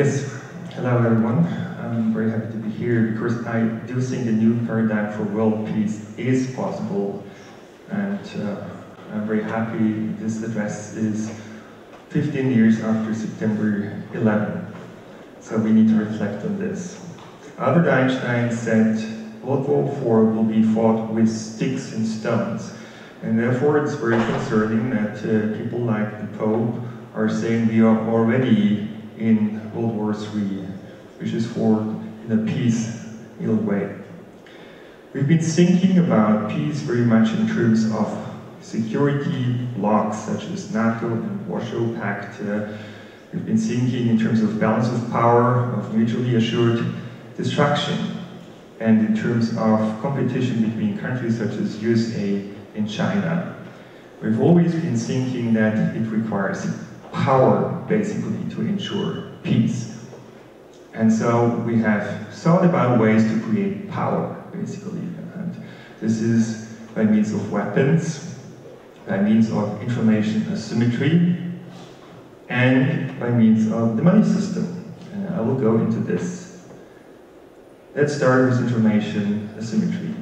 Yes, hello everyone. I'm very happy to be here because I do think a new paradigm for world peace is possible and uh, I'm very happy this address is 15 years after September 11. So we need to reflect on this. Albert Einstein said World War IV will be fought with sticks and stones. And therefore it's very concerning that uh, people like the Pope are saying we are already in World War III, which is fought in a peace-ill way. We've been thinking about peace very much in terms of security blocks such as NATO and Warsaw Pact. Uh, we've been thinking in terms of balance of power, of mutually assured destruction, and in terms of competition between countries such as USA and China. We've always been thinking that it requires power, basically, to ensure peace. And so we have thought about ways to create power, basically. And this is by means of weapons, by means of information asymmetry, and by means of the money system. And I will go into this. Let's start with information asymmetry.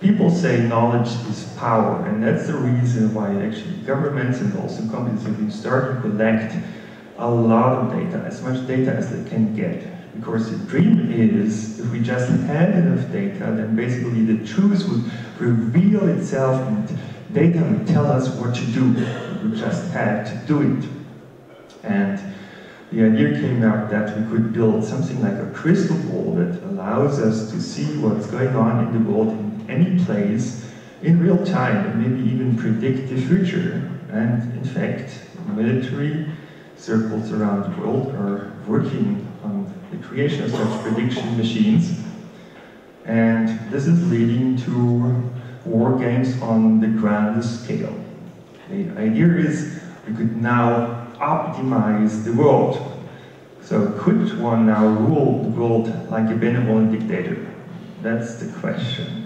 People say knowledge is power, and that's the reason why actually governments and also companies have been starting to collect a lot of data, as much data as they can get. Because the dream is, if we just had enough data, then basically the truth would reveal itself and data would tell us what to do. We just had to do it. And the idea came out that we could build something like a crystal ball that allows us to see what's going on in the world any place in real time and maybe even predict the future. And in fact, military circles around the world are working on the creation of such prediction machines. And this is leading to war games on the grandest scale. The idea is we could now optimize the world. So could one now rule the world like a benevolent dictator? That's the question.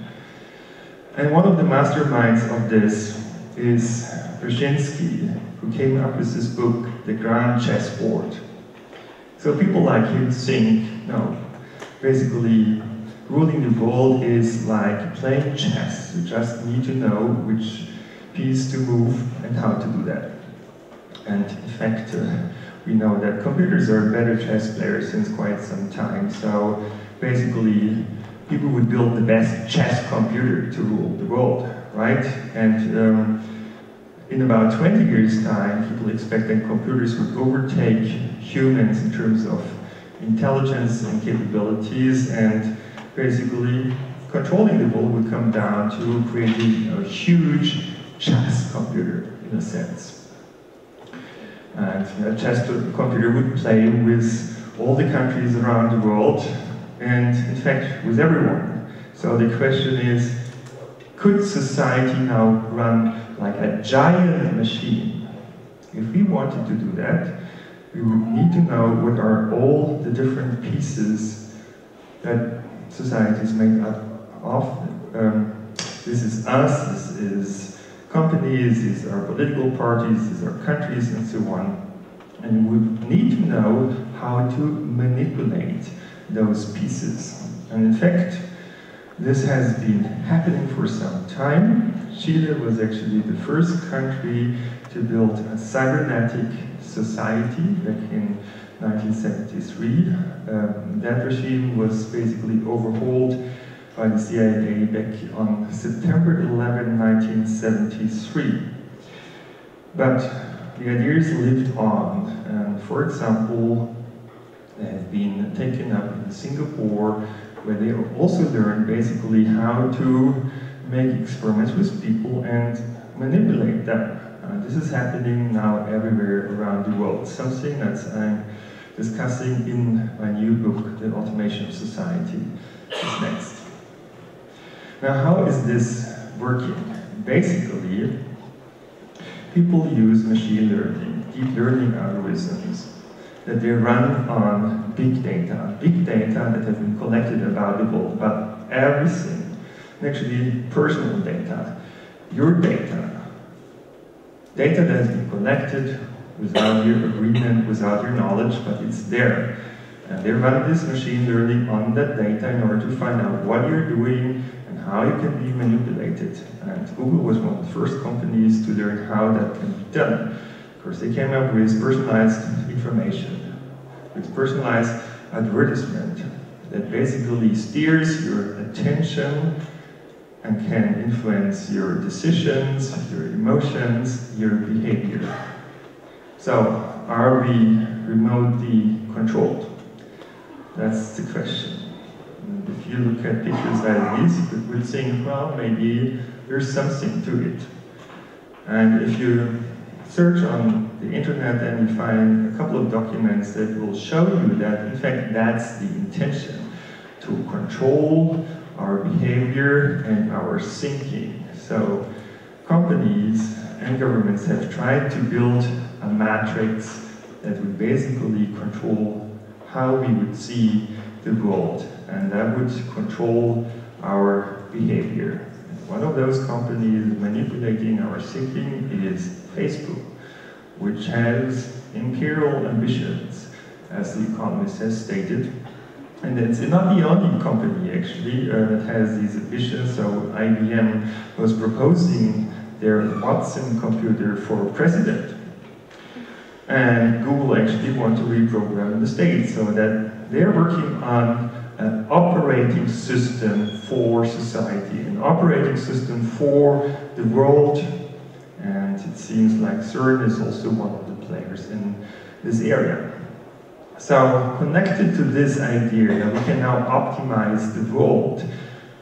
And one of the masterminds of this is Brzezinski, who came up with this book, The Grand Chessboard. So people like him think, no, basically ruling the world is like playing chess. You just need to know which piece to move and how to do that. And in fact, uh, we know that computers are better chess players since quite some time. So basically, people would build the best chess computer to rule the world, right? And um, in about 20 years' time, people expect that computers would overtake humans in terms of intelligence and capabilities, and basically controlling the world would come down to creating a huge chess computer, in a sense. And a chess computer would play with all the countries around the world, and in fact, with everyone. So the question is, could society now run like a giant machine? If we wanted to do that, we would need to know what are all the different pieces that society is made up of. Um, this is us, this is companies, these are political parties, these are countries, and so on. And we need to know how to manipulate those pieces. And in fact, this has been happening for some time. Chile was actually the first country to build a cybernetic society back in 1973. Um, that regime was basically overhauled by the CIA back on September 11, 1973. But the ideas lived on. And for example, have been taken up in Singapore, where they also learned basically how to make experiments with people and manipulate them. Uh, this is happening now everywhere around the world, something that I'm discussing in my new book, The Automation of Society, is next. Now, how is this working? Basically, people use machine learning, deep learning algorithms, that they run on big data, big data that have been collected about the world, about everything, actually personal data, your data, data that has been collected without your agreement, without your knowledge, but it's there. And they run this machine learning on that data in order to find out what you're doing and how you can be manipulated. And Google was one of the first companies to learn how that can be done. Of course, they came up with personalized information, with personalized advertisement that basically steers your attention and can influence your decisions, your emotions, your behavior. So, are we remotely controlled? That's the question. And if you look at pictures like this, you would think, well, maybe there's something to it. And if you search on the internet, then you find a couple of documents that will show you that, in fact, that's the intention to control our behavior and our thinking. So companies and governments have tried to build a matrix that would basically control how we would see the world, and that would control our behavior. One of those companies manipulating our thinking is Facebook, which has imperial ambitions, as the Economist has stated. And it's not the only company, actually, uh, that has these ambitions. So IBM was proposing their Watson computer for president. And Google actually want to reprogram the state so that they're working on an operating system for society, an operating system for the world. And it seems like CERN is also one of the players in this area. So connected to this idea that we can now optimize the world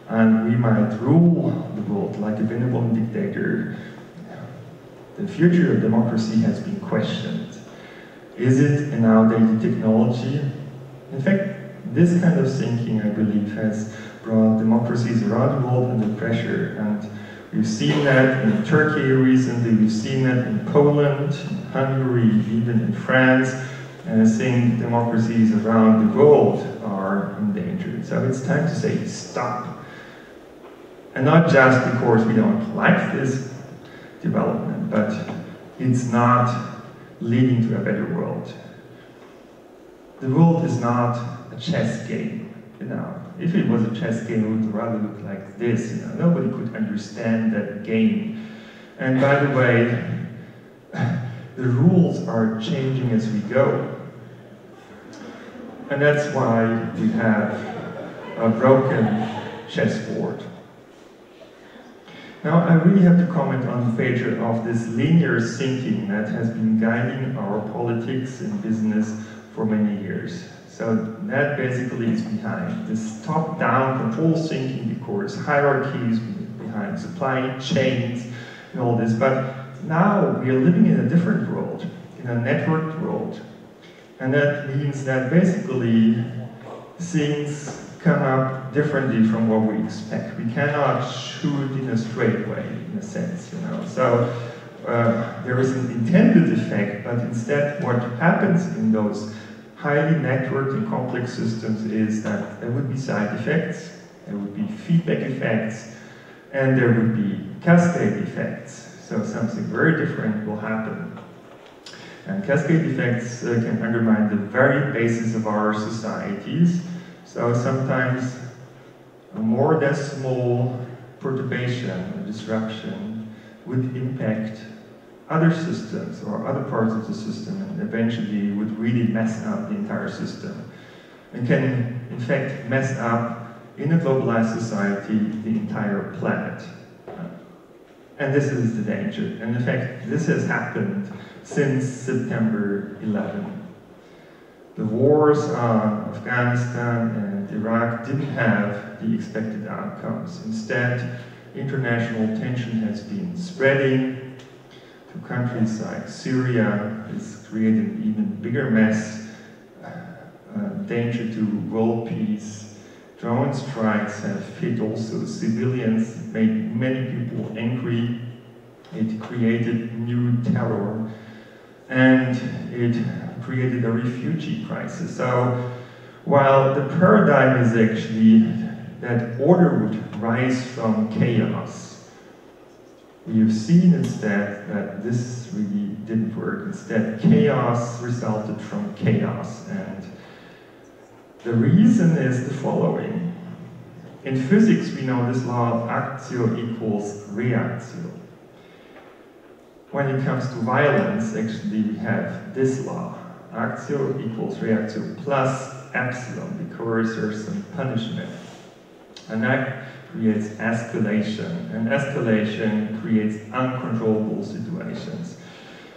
and we might rule the world like a benevolent dictator, the future of democracy has been questioned. Is it an outdated technology? In fact, this kind of thinking, I believe, has brought democracies around the world under pressure. And we've seen that in Turkey recently, we've seen that in Poland, Hungary, even in France. And I think democracies around the world are endangered. So it's time to say stop. And not just because we don't like this development, but it's not leading to a better world. The world is not chess game, you know. If it was a chess game, it would rather look like this, you know. Nobody could understand that game. And by the way, the rules are changing as we go. And that's why we have a broken chessboard. Now, I really have to comment on the failure of this linear thinking that has been guiding our politics and business for many years. So that basically is behind this top-down control thinking because hierarchies behind supply chains and all this. But now we are living in a different world, in a networked world. And that means that basically things come up differently from what we expect. We cannot shoot in a straight way, in a sense, you know. So uh, there is an intended effect, but instead what happens in those highly networked and complex systems is that there would be side effects, there would be feedback effects, and there would be cascade effects. So something very different will happen. And cascade effects uh, can undermine the very basis of our societies, so sometimes a more decimal perturbation or disruption would impact other systems or other parts of the system and eventually would really mess up the entire system and can in fact mess up in a globalized society the entire planet. Uh, and this is the danger. And in fact, this has happened since September 11 the wars on Afghanistan and Iraq didn't have the expected outcomes. Instead, international tension has been spreading to countries like Syria. It's created an even bigger mess, uh, danger to world peace. Drone strikes have hit also civilians, made many people angry. It created new terror and it created a refugee crisis. So while the paradigm is actually that order would rise from chaos, we've seen instead that this really didn't work. Instead, chaos resulted from chaos. And the reason is the following. In physics, we know this law of actio equals reactio. When it comes to violence, actually, we have this law. Actio equals reactio plus epsilon, because there's some punishment. And that creates escalation, and escalation creates uncontrollable situations.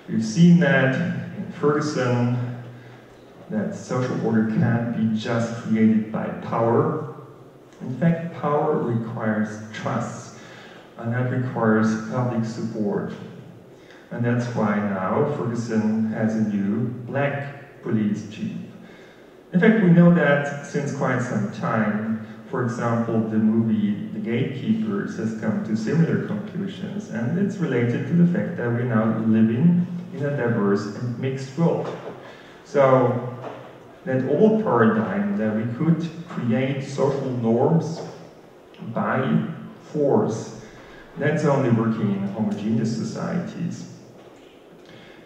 We've seen that in Ferguson, that social order can't be just created by power. In fact, power requires trust, and that requires public support. And that's why now Ferguson has a new black police chief. In fact, we know that since quite some time. For example, the movie The Gatekeepers has come to similar conclusions, and it's related to the fact that we're now living in a diverse and mixed world. So, that old paradigm that we could create social norms by force, that's only working in homogeneous societies.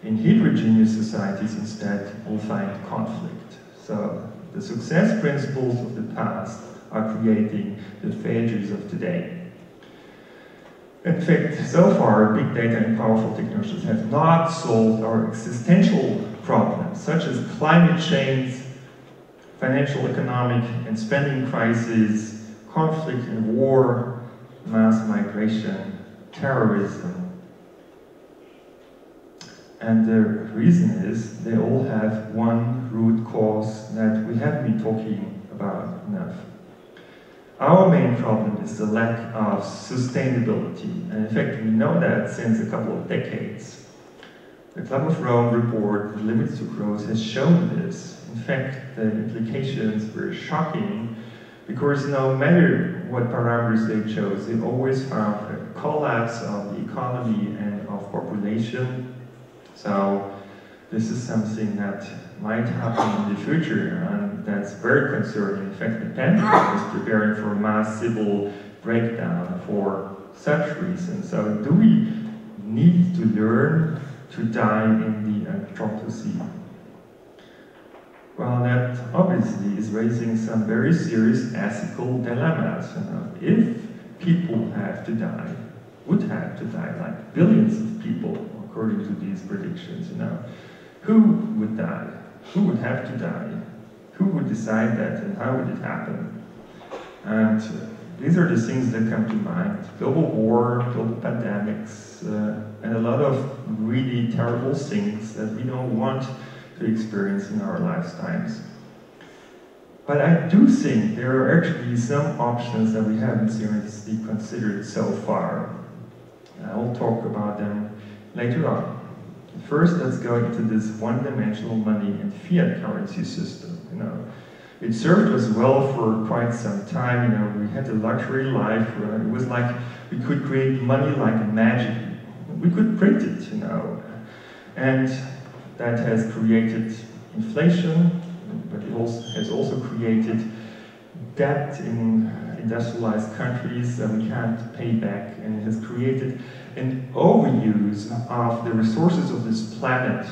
In heterogeneous societies, instead, we'll find conflict. So, the success principles of the past are creating the failures of today. In fact, so far, big data and powerful technologies have not solved our existential problems, such as climate change, financial, economic, and spending crises, conflict and war, mass migration, terrorism. And the reason is they all have one root cause that we haven't been talking about enough. Our main problem is the lack of sustainability. And in fact, we know that since a couple of decades. The Club of Rome report, Limits to Growth, has shown this. In fact, the implications were shocking because no matter what parameters they chose, they always found a collapse of the economy and of population. So this is something that might happen in the future, and that's very concerning. In fact, the Pentagon is preparing for a mass civil breakdown for such reasons. So, do we need to learn to die in the Anthropocene? Well, that obviously is raising some very serious ethical dilemmas. You know? If people have to die, would have to die, like billions of people, according to these predictions, you know, who would die? Who would have to die? Who would decide that and how would it happen? And these are the things that come to mind. Global war, global pandemics, uh, and a lot of really terrible things that we don't want to experience in our lifetimes. But I do think there are actually some options that we haven't seriously considered so far. I will talk about them later on. First, let's go into this one-dimensional money and fiat currency system. You know, it served us well for quite some time. You know, we had a luxury life. It was like we could create money like magic. We could print it, you know, and that has created inflation, but it also has also created debt in industrialized countries that we can't pay back, and it has created an overuse of the resources of this planet.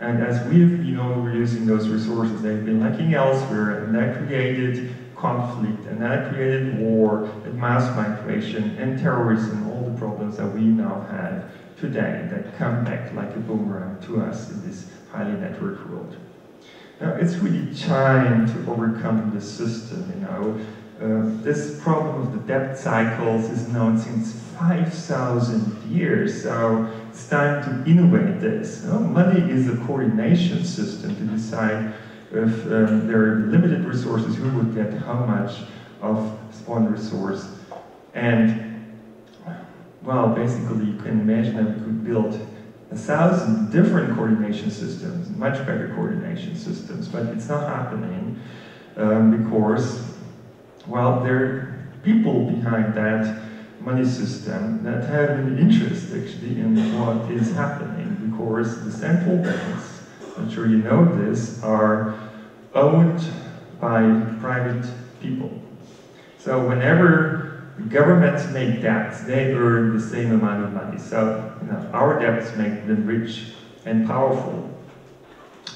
And as we've been overusing those resources, they've been lacking elsewhere, and that created conflict, and that created war, and mass migration, and terrorism, all the problems that we now have today that come back like a boomerang to us in this highly networked world. Now, it's really time to overcome the system, you know. Uh, this problem of the debt cycles is known since 5,000 years, so it's time to innovate this. Money is a coordination system to decide if um, there are limited resources, who would get how much of one resource. And, well, basically, you can imagine that we could build a thousand different coordination systems, much better coordination systems, but it's not happening um, because, well, there are people behind that money system that have an interest actually in what is happening because the central banks, I'm sure you know this, are owned by private people. So whenever governments make debts, they earn the same amount of money. So you know, our debts make them rich and powerful.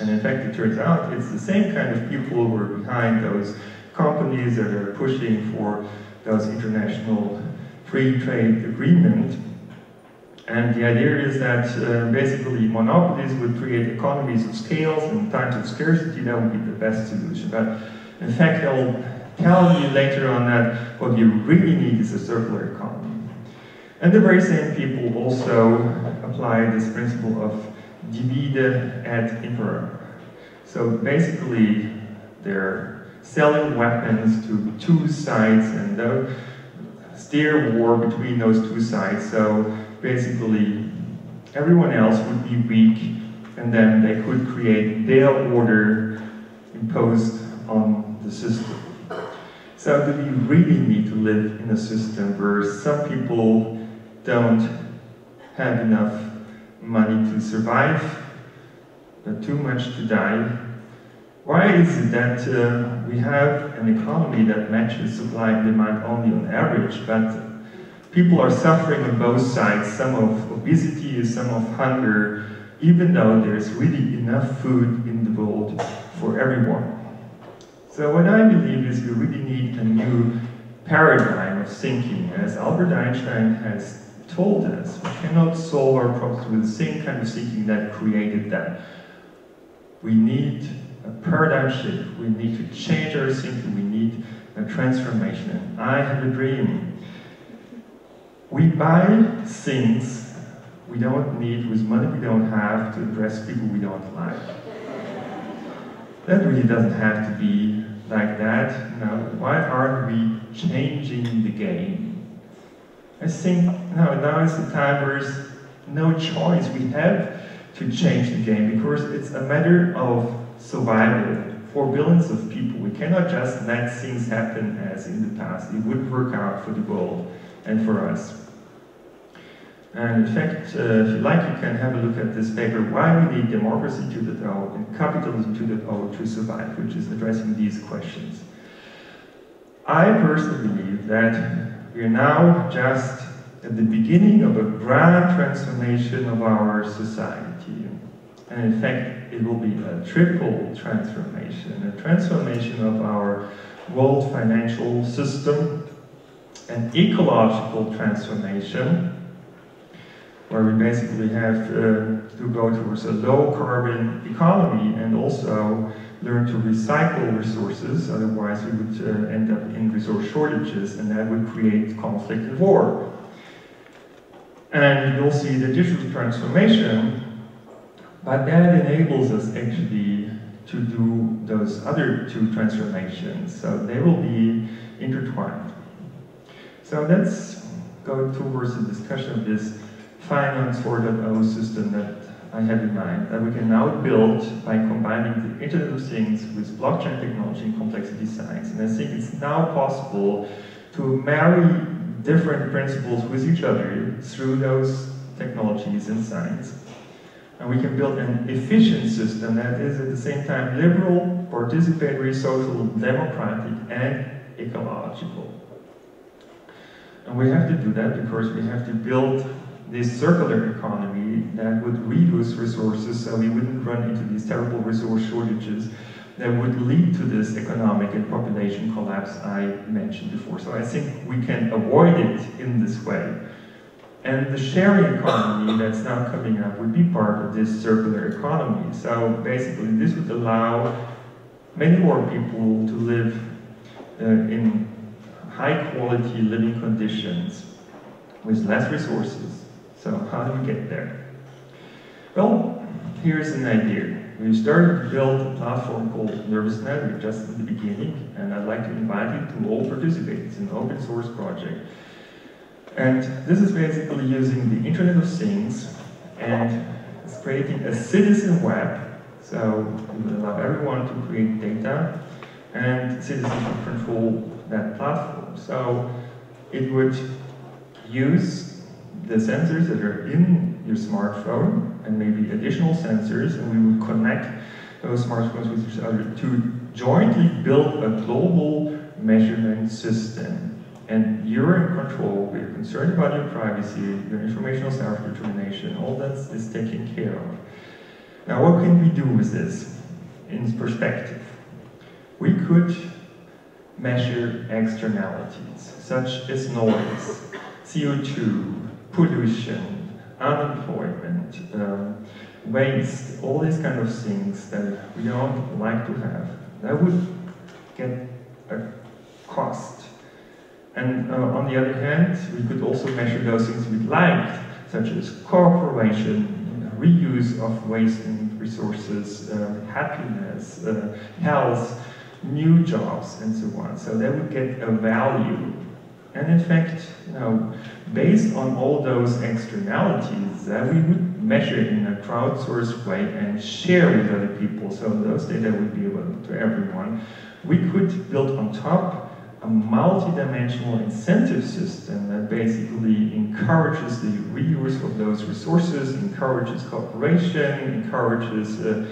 And in fact, it turns out it's the same kind of people who are behind those companies that are pushing for those international free trade agreement. And the idea is that uh, basically monopolies would create economies of scales and times of scarcity, that would be the best solution. But in fact, I'll tell you later on that what you really need is a circular economy. And the very same people also apply this principle of divide et impera. So basically, they're selling weapons to two sides and they steer war between those two sides. So basically, everyone else would be weak and then they could create their order imposed on the system. So do we really need to live in a system where some people don't have enough money to survive, but too much to die? Why is it that uh, we have an economy that matches supply and demand only on average, but people are suffering on both sides, some of obesity, some of hunger, even though there's really enough food in the world for everyone? So what I believe is we really need a new paradigm of thinking. As Albert Einstein has told us, we cannot solve our problems with the same kind of thinking that created them. We need a paradigm shift. We need to change our thinking. We need a transformation. And I have a dream. We buy things we don't need with money we don't have to address people we don't like. That really doesn't have to be like that. Now, why aren't we changing the game? I think now, now is the time where there's no choice. We have to change the game because it's a matter of survival for billions of people. We cannot just let things happen as in the past. It wouldn't work out for the world and for us. And in fact, uh, if you like, you can have a look at this paper, Why We Need Democracy 2.0 and Capitalism 2.0 to Survive, which is addressing these questions. I personally believe that we are now just at the beginning of a grand transformation of our society. And in fact, it will be a triple transformation, a transformation of our world financial system, an ecological transformation, where we basically have uh, to go towards a low carbon economy and also learn to recycle resources, otherwise we would uh, end up in resource shortages and that would create conflict and war. And you'll see the digital transformation, but that enables us actually to do those other two transformations. So they will be intertwined. So let's go towards the discussion of this Finance 4.0 system that I have in mind that we can now build by combining the Internet of Things with blockchain technology and complexity science. And I think it's now possible to marry different principles with each other through those technologies and science. And we can build an efficient system that is at the same time liberal, participatory, social, democratic, and ecological. And we have to do that because we have to build this circular economy that would reuse resources so we wouldn't run into these terrible resource shortages that would lead to this economic and population collapse I mentioned before. So I think we can avoid it in this way. And the sharing economy that's now coming up would be part of this circular economy. So basically this would allow many more people to live uh, in high quality living conditions with less resources so how do we get there? Well, here's an idea. We started to build a platform called NervousNet. We're just in the beginning, and I'd like to invite you to all participate. It's an open source project. And this is basically using the Internet of Things, and it's creating a citizen web. So it will allow everyone to create data, and citizens to control that platform. So it would use the sensors that are in your smartphone and maybe additional sensors, and we would connect those smartphones with each other to jointly build a global measurement system. And you're in control, we're concerned about your privacy, your informational self-determination, all that is taken care of. Now what can we do with this in perspective? We could measure externalities, such as noise, CO2, pollution, unemployment, um, waste, all these kind of things that we don't like to have. That would get a cost. And uh, on the other hand, we could also measure those things we liked, such as cooperation, reuse of waste and resources, uh, happiness, uh, health, new jobs, and so on. So they would get a value. And in fact, you know, based on all those externalities, uh, we would measure in a crowdsourced way and share with other people. So those data would be available to everyone. We could build on top a multi-dimensional incentive system that basically encourages the reuse of those resources, encourages cooperation, encourages, uh,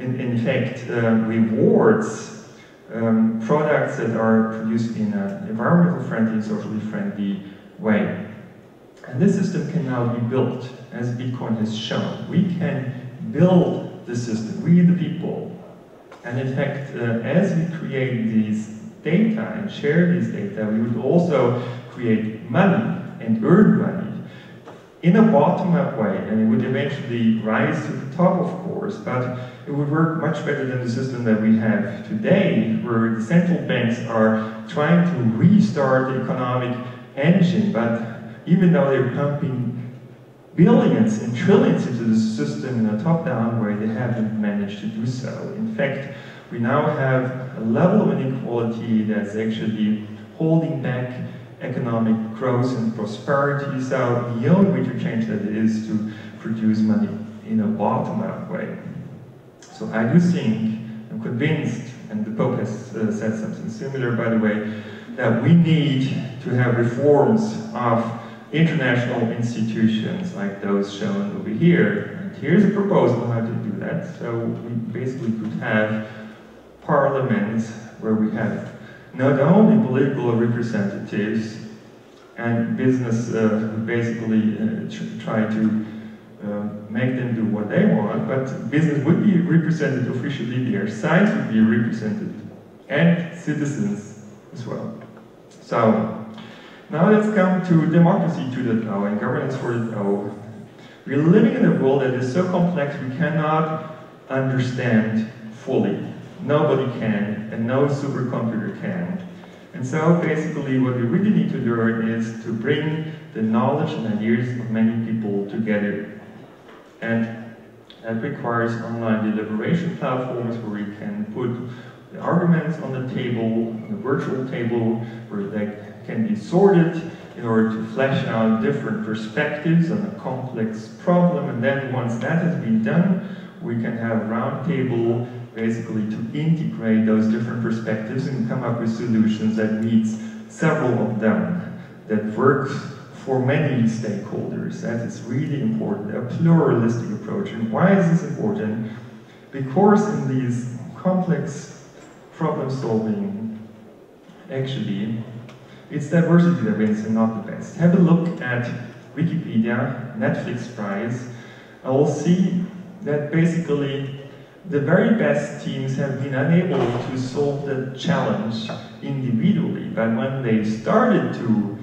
in, in fact, uh, rewards um, products that are produced in an environmental friendly, socially friendly way. And this system can now be built, as Bitcoin has shown. We can build the system, we the people. And in fact, uh, as we create these data and share these data, we would also create money and earn money in a bottom-up way, and it would eventually rise to the top, of course, but it would work much better than the system that we have today, where the central banks are trying to restart the economic engine, but even though they're pumping billions and trillions into the system in a top-down way, they haven't managed to do so. In fact, we now have a level of inequality that's actually holding back economic growth and prosperity. So the only way to change that is to produce money in a bottom-up way. So I do think, I'm convinced, and the Pope has uh, said something similar, by the way, that we need to have reforms of international institutions like those shown over here. And here's a proposal on how to do that. So we basically could have parliaments where we have not only political representatives and business uh, basically uh, try to uh, make them do what they want, but business would be represented officially there, science would be represented, and citizens as well. So, now let's come to democracy 2.0 and governance 4.0. We're living in a world that is so complex we cannot understand fully. Nobody can, and no supercomputer can. And so basically what we really need to learn is to bring the knowledge and ideas of many people together. And that requires online deliberation platforms where we can put the arguments on the table, on the virtual table, where they can be sorted in order to flesh out different perspectives on a complex problem. And then once that has been done, we can have roundtable basically to integrate those different perspectives and come up with solutions that meets several of them, that works for many stakeholders. That is really important, a pluralistic approach. And why is this important? Because in these complex problem solving, actually, it's diversity that wins and not the best. Have a look at Wikipedia, Netflix Prize. I will see that basically the very best teams have been unable to solve the challenge individually, but when they started to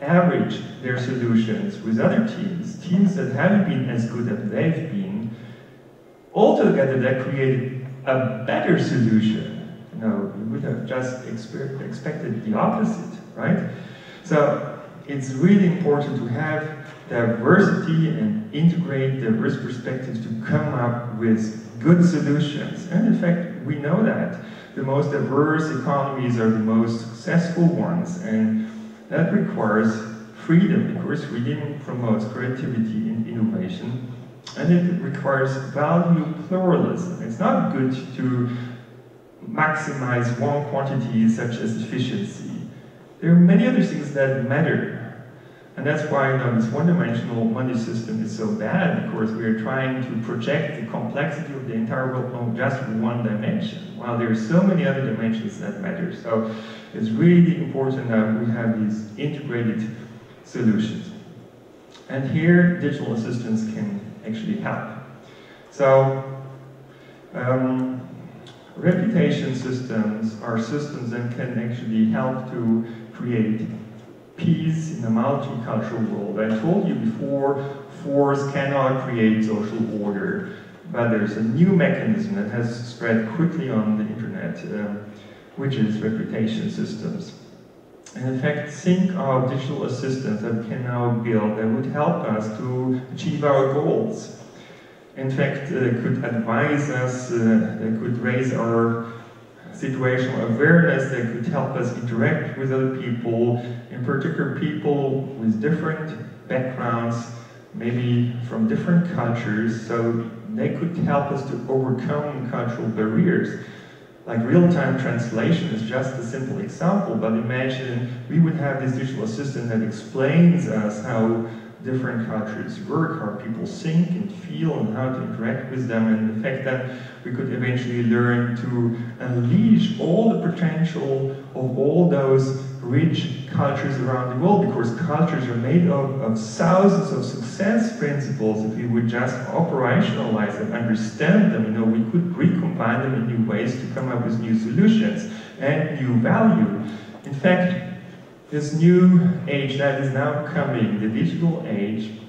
average their solutions with other teams, teams that haven't been as good as they've been, altogether that created a better solution. You would have just expected the opposite, right? So it's really important to have diversity and integrate diverse perspectives to come up with good solutions. And in fact, we know that. The most diverse economies are the most successful ones, and that requires freedom, because freedom promotes creativity and innovation, and it requires value pluralism. It's not good to maximize one quantity such as efficiency. There are many other things that matter And that's why this one-dimensional money system is so bad, because we are trying to project the complexity of the entire world on just one dimension, while there are so many other dimensions that matter. So it's really important that we have these integrated solutions. And here, digital assistants can actually help. So, um, reputation systems are systems that can actually help to create peace in a multicultural world. I told you before, force cannot create social order, but there's a new mechanism that has spread quickly on the internet, um, which is reputation systems. And in fact, think of digital assistants that we can now build that would help us to achieve our goals. In fact, uh, could advise us, uh, could raise our situational awareness that could help us interact with other people, in particular people with different backgrounds, maybe from different cultures, so they could help us to overcome cultural barriers. Like real-time translation is just a simple example, but imagine we would have this digital assistant that explains us how different cultures work, how people think and feel, and how to interact with them, and the fact that we could eventually learn to unleash all the potential of all those rich cultures around the world, because cultures are made of, of thousands of success principles. If we would just operationalize them, understand them, you know, we could recombine them in new ways to come up with new solutions and new value. In fact, this new age that is now coming, the digital age,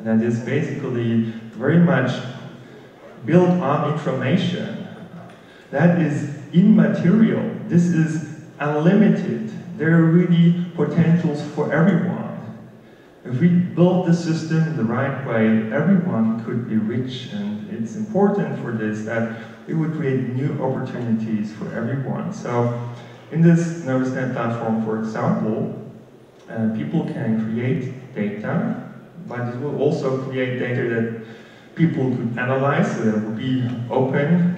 that is basically very much built on information, that is immaterial. This is unlimited. There are really potentials for everyone. If we build the system the right way, everyone could be rich, and it's important for this that it would create new opportunities for everyone. So in this NervousNet platform, for example, uh, people can create data, but it will also create data that people could analyze, so that will be open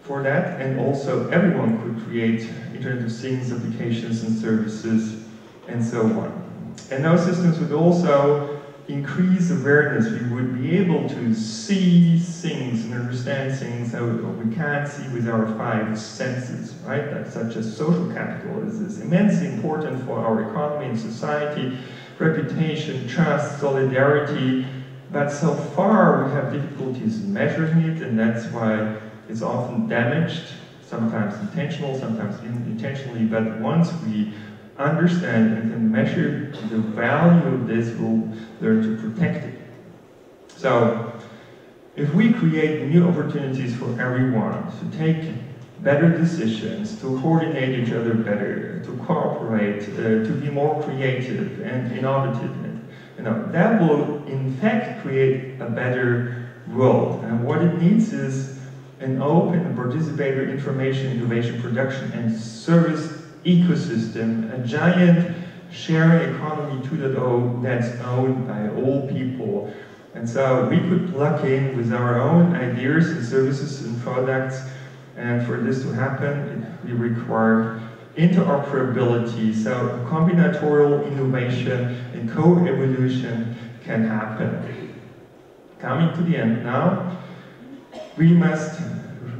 for that, and also everyone could create Internet of Things applications and services, and so on. And those systems would also increase awareness, we would be able to see things and understand things that we can't see with our five senses, right? Like, such as social capital is, is immensely important for our economy and society, reputation, trust, solidarity, but so far we have difficulties measuring it, and that's why it's often damaged, sometimes intentional, sometimes unintentionally, but once we understand and can measure the value of this, we'll learn to protect it. So, if we create new opportunities for everyone to take better decisions, to coordinate each other better, to cooperate, uh, to be more creative and innovative, you know, that will in fact create a better world. And what it needs is an open participatory information innovation production and service ecosystem, a giant sharing economy 2.0 that's owned by all people. And so we could plug in with our own ideas and services and products, and for this to happen, we require interoperability, so combinatorial innovation and co-evolution can happen. Coming to the end now, we must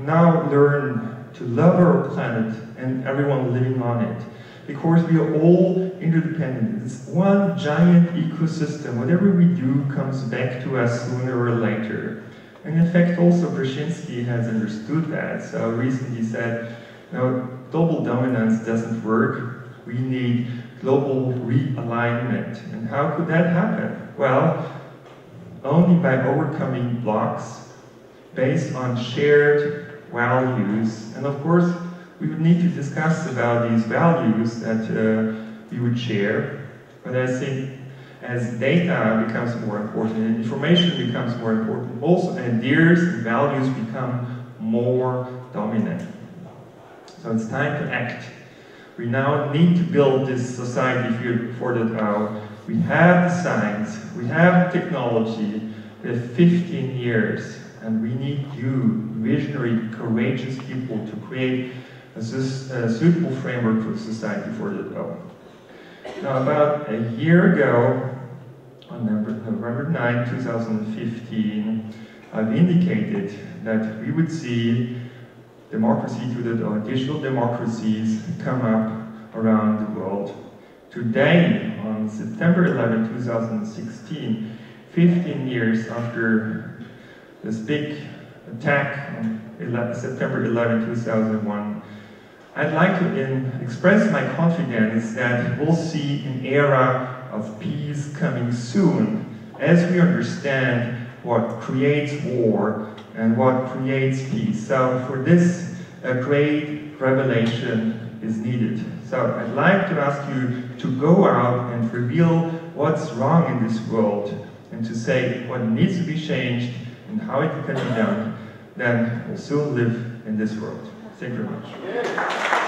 now learn to love our planet and everyone living on it. Because we are all interdependent. It's one giant ecosystem. Whatever we do comes back to us sooner or later. And in fact, also Brzezinski has understood that. So recently he said, no, global dominance doesn't work. We need global realignment. And how could that happen? Well, only by overcoming blocks based on shared values. And of course, we would need to discuss about these values that uh, we would share. But I think as data becomes more important and information becomes more important, also ideas and values become more dominant. So it's time to act. We now need to build this society for that now. We have the science, we have technology, we have 15 years, and we need you, visionary, courageous people, to create a, a suitable framework for society for that. Now, about a year ago, on November 9, 2015, I've indicated that we would see democracy to the digital democracies come up around the world. Today, on September 11, 2016, 15 years after this big attack on 11, September 11, 2001, I'd like to in, express my confidence that we'll see an era of peace coming soon as we understand what creates war and what creates peace. So for this, a great revelation is needed. So I'd like to ask you to go out and reveal what's wrong in this world and to say what needs to be changed and how it can be done, then we'll soon live in this world. Thank you very much.